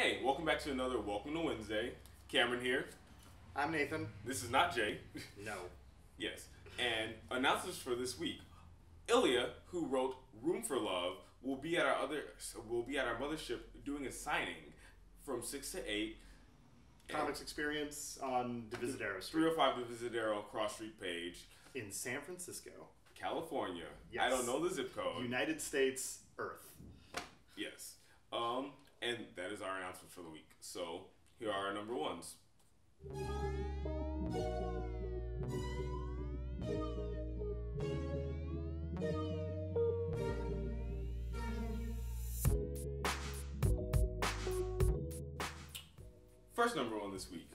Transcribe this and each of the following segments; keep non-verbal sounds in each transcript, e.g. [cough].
Hey, welcome back to another Welcome to Wednesday. Cameron here. I'm Nathan. This is not Jay. No. [laughs] yes. And announcements for this week. Ilya, who wrote Room for Love, will be at our other will be at our mothership doing a signing from six to eight. Comix Experience on Divisadero Street 305 Divisadero Cross Street page, in San Francisco, California. Yes. I don't know the zip code. United States, Earth. Yes. Um, and that is our announcement for the week. So here are our number ones. First number one this week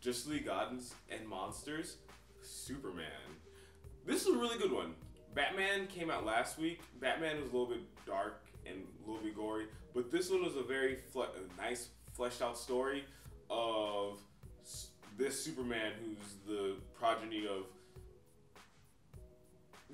Justice League Gods and Monsters Superman. This is a really good one. Batman came out last week. Batman was a little bit dark and a little bit gory, but this one was a very fle- a nice, fleshed out story of this Superman who's the progeny of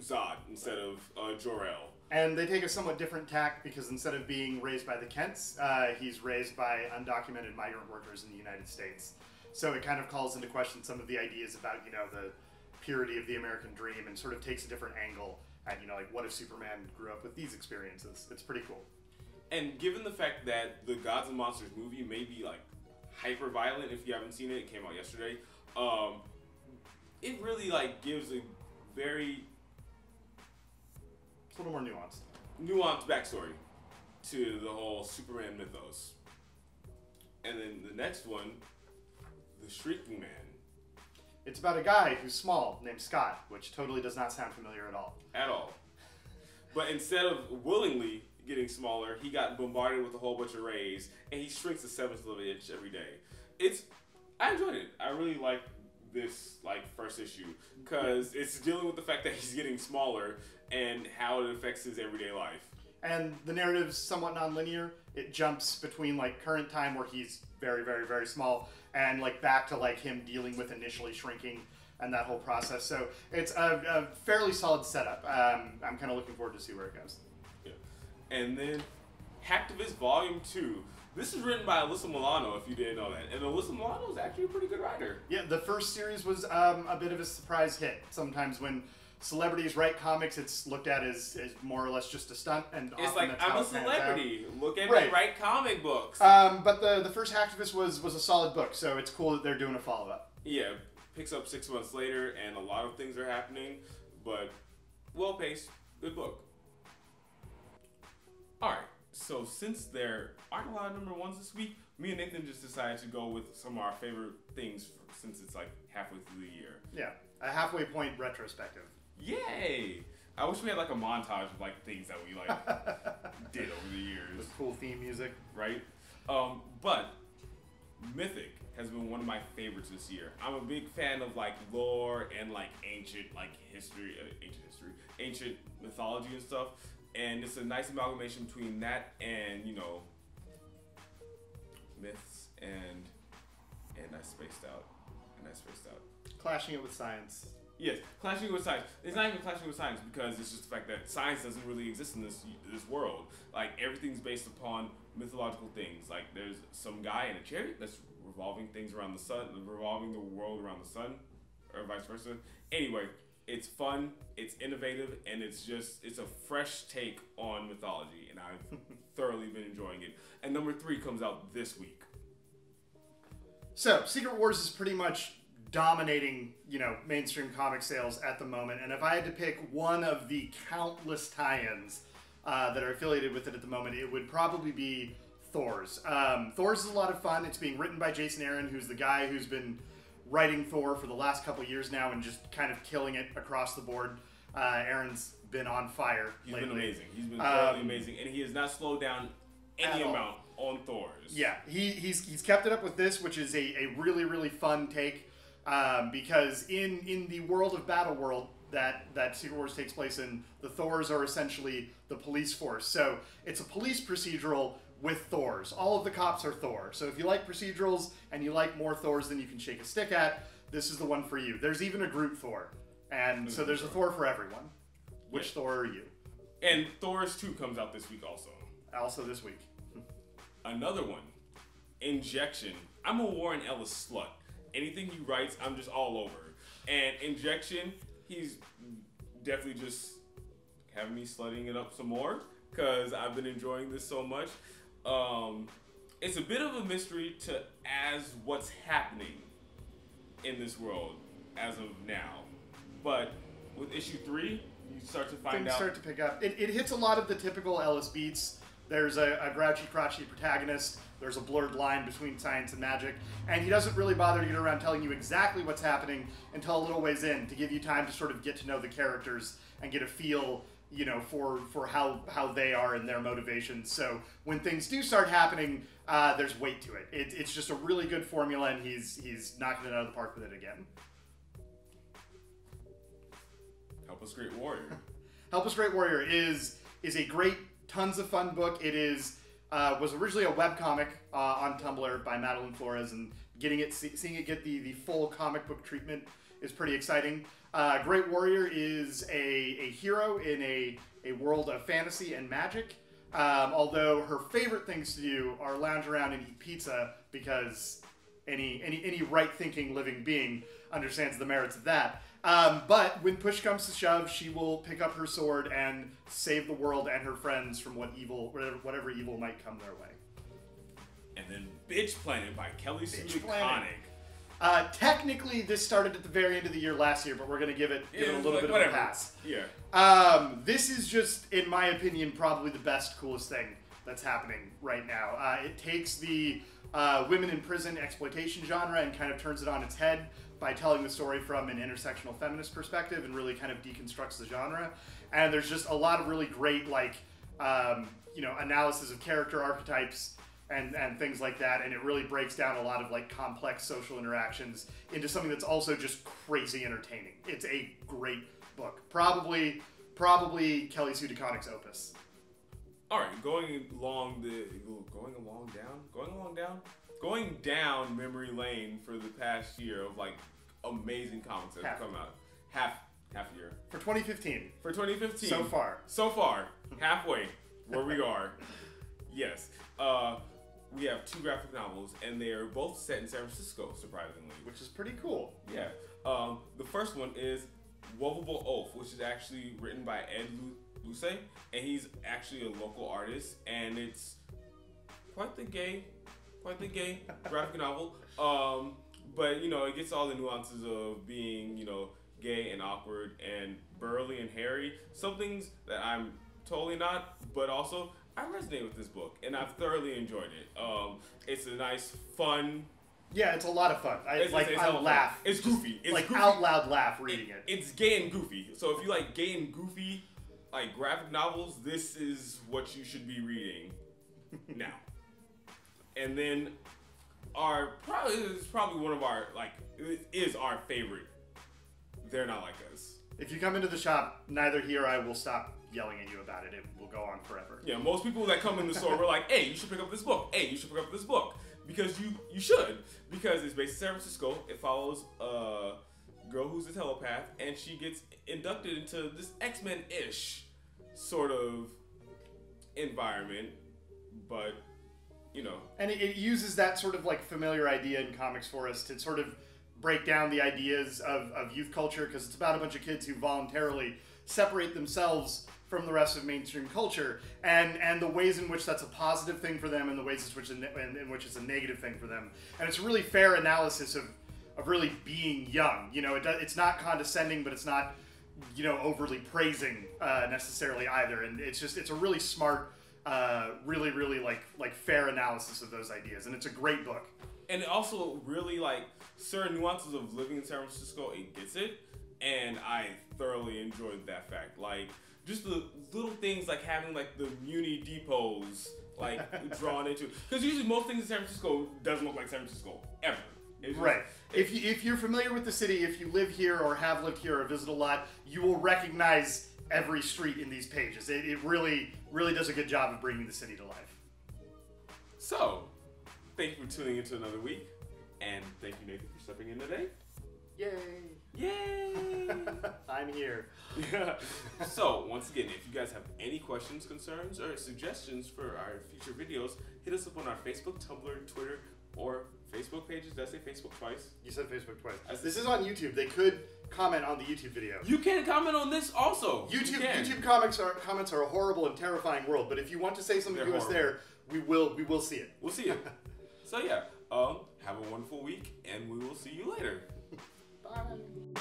Zod instead of uh, Jor-El. And they take a somewhat different tack because instead of being raised by the Kents, uh, he's raised by undocumented migrant workers in the United States. So it kind of calls into question some of the ideas about, you know, the purity of the American dream and sort of takes a different angle at, you know, like what if Superman grew up with these experiences? It's pretty cool. And given the fact that the Gods and Monsters movie may be like hyper violent, if you haven't seen it, it came out yesterday. Um, it really like gives a very It's a little more nuanced. nuanced backstory to the whole Superman mythos. And then the next one, the Shrinking Man. It's about a guy who's small named Scott, which totally does not sound familiar at all. at all. But instead of willingly getting smaller, he got bombarded with a whole bunch of rays, and he shrinks a seventh of an inch every day. It's I enjoyed it. I really like this like first issue because it's dealing with the fact that he's getting smaller and how it affects his everyday life. and the narrative's somewhat non-linear it jumps between like current time where he's very very very small and like back to like him dealing with initially shrinking and that whole process so it's a, a fairly solid setup um, i'm kind of looking forward to see where it goes. And then Hacktivist Volume Two. This is written by Alyssa Milano, if you didn't know that. And Alyssa Milano is actually a pretty good writer. yeah the first series was um, a bit of a surprise hit sometimes when celebrities write comics it's looked at as, as more or less just a stunt and It's often like that's I'm a it pans out. celebrity. Look at Right. me write comic books. um, but the, the first hacktivist was was a solid book so it's cool that they're doing a follow-up Yeah, picks up six months later, and a lot of things are happening, but well paced, good book. All right, so since there aren't a lot of number ones this week, me and Nathan just decided to go with some of our favorite things for, since it's like halfway through the year. yeah a halfway point retrospective Yay! I wish we had like a montage of like things that we like [laughs] did over the years with cool theme music right? Um, but Mythic has been one of my favorites this year. I'm a big fan of like lore and like ancient like history, uh, ancient history, ancient mythology and stuff. And it's a nice amalgamation between that and you know myths and and I spaced out and I spaced out. clashing it with science. Yes, clashing with science. It's not even clashing with science because it's just the fact that science doesn't really exist in this this world. Like everything's based upon mythological things. Like there's some guy in a chariot that's revolving things around the sun, revolving the world around the sun, or vice versa. Anyway, it's fun, it's innovative, and it's just it's a fresh take on mythology, and I've [laughs] thoroughly been enjoying it. And number three comes out this week. So, Secret Wars is pretty much dominating, you know, mainstream comic sales at the moment. And if I had to pick one of the countless tie-ins uh, that are affiliated with it at the moment, it would probably be Thors. Um, Thors is a lot of fun. It's being written by Jason Aaron, who's the guy who's been writing Thor for the last couple years now and just kind of killing it across the board. Uh, Aaron's been on fire He's lately. been amazing. He's been thoroughly Um, amazing, and he has not slowed down any amount on Thors. Yeah, he, he's he's kept it up with this, which is a, a really really fun take, um, because in in the world of Battle World that that Secret Wars takes place in, the Thors are essentially the police force. So it's a police procedural with Thors. All of the cops are Thor. So if you like procedurals and you like more Thors than you can shake a stick at, this is the one for you. There's even a group Thor, and so there's a Thor for everyone. Which Yeah. Thor are you? And Thors 2 comes out this week also. Also this week. Another one Injection. I'm a Warren Ellis slut. Anything he writes, I'm just all over. And Injection, he's definitely just having me slutting it up some more because I've been enjoying this so much. Um, it's a bit of a mystery to as what's happening in this world as of now. But with issue three, you start to find Things out. start to pick up. It, it hits a lot of the typical Ellis beats. There's a, a grouchy, crotchety protagonist. There's a blurred line between science and magic, and he doesn't really bother to get around telling you exactly what's happening until a little ways in to give you time to sort of get to know the characters and get a feel, you know, for for how how they are and their motivations. So when things do start happening, uh, there's weight to it. it. It's just a really good formula, and he's he's knocking it out of the park with it again. Help us, Great Warrior. [laughs] Help Us Great Warrior is is a great, tons of fun book. It is uh, was originally a webcomic uh, on Tumblr by Madeleine Flores, and getting it, see, seeing it get the the full comic book treatment is pretty exciting. Uh, great Warrior is a, a hero in a, a world of fantasy and magic. Um, although her favorite things to do are lounge around and eat pizza because any any any right thinking living being understands the merits of that. Um, but when push comes to shove, she will pick up her sword and save the world and her friends from what evil, whatever, whatever evil might come their way. and then Bitch Planet by Kelly Sue Planet. Uh, technically, this started at the very end of the year last year, but we're gonna give it give it a little like, bit whatever. of a pass. Yeah. Um, this is just, in my opinion, probably the best, coolest thing that's happening right now. Uh, it takes the uh, women in prison exploitation genre and kind of turns it on its head by telling the story from an intersectional feminist perspective and really kind of deconstructs the genre. And there's just a lot of really great, like, um, you know, analysis of character archetypes and, and things like that. And it really breaks down a lot of like complex social interactions into something that's also just crazy entertaining. It's a great book. Probably, probably Kelly Sue DeConnick's opus. All right, going along the going along down, going along down, going down memory lane for the past year of like amazing comics that have come out. Half half a year For 2015, for 2015. so far. So far, halfway where we [laughs] are. Yes. Uh, we have two graphic novels, and they are both set in San Francisco, surprisingly. Which is pretty cool. Yeah. Um, the first one is Wuvable Oaf, which is actually written by Ed Lu- Luce, and he's actually a local artist, and it's quite the gay, quite the gay [laughs] graphic novel. Um, but you know, it gets all the nuances of being, you know, gay and awkward and burly and hairy. Some things that I'm totally not, but also I resonate with this book, and I've thoroughly enjoyed it. Um, it's a nice, fun. Yeah, it's a lot of fun. I It's, like. it's, I hella fun. laugh. It's goofy. It's like goofy. out loud laugh reading it. It's gay and goofy. So if you like gay and goofy, like graphic novels, this is what you should be reading [laughs] now. And then our probably is probably one of our like it is our favorite. They're not like us. If you come into the shop, neither he or I will stop yelling at you about it. It will go on forever. Yeah, most people that come in the store were like, "Hey, you should pick up this book. Hey, you should pick up this book because you you should because it's based in San Francisco. It follows a girl who's a telepath, and she gets inducted into this X Men ish sort of environment, but you know, And it, it uses that sort of like familiar idea in comics for us to sort of break down the ideas of, of youth culture because it's about a bunch of kids who voluntarily separate themselves from the rest of mainstream culture. And and the ways in which that's a positive thing for them and the ways in which, in, in which it's a negative thing for them. And it's a really fair analysis of of really being young you know? It does, it's not condescending but it's not you know overly praising uh, necessarily either. And it's just it's a really smart uh, really really like like fair analysis of those ideas. And it's a great book and it also really like certain nuances of living in San Francisco. It gets it, and I thoroughly enjoyed that fact. Like just the little things like having like the Muni depots like [laughs] drawn into because usually most things in San Francisco doesn't look like San Francisco ever. Just- right if, you, if you're familiar with the city if you live here or have lived here or visit a lot you will recognize every street in these pages it, it really really does a good job of bringing the city to life So, thank you for tuning into another week, and thank you Nathan for stepping in today. Yay! Yay! [laughs] I'm here. [laughs] so, once again, if you guys have any questions, concerns, or suggestions for our future videos, hit us up on our Facebook, Tumblr, Twitter, or Facebook pages. Did I say Facebook twice? You said Facebook twice. Said- This is on YouTube. They could comment on the YouTube video. You can comment on this also. YouTube can. YouTube comics are comments are a horrible and terrifying world. But if you want to say something They're to us there, we will we will see it. We'll see you. [laughs] so yeah, um, have a wonderful week, and we will see you later. Bye.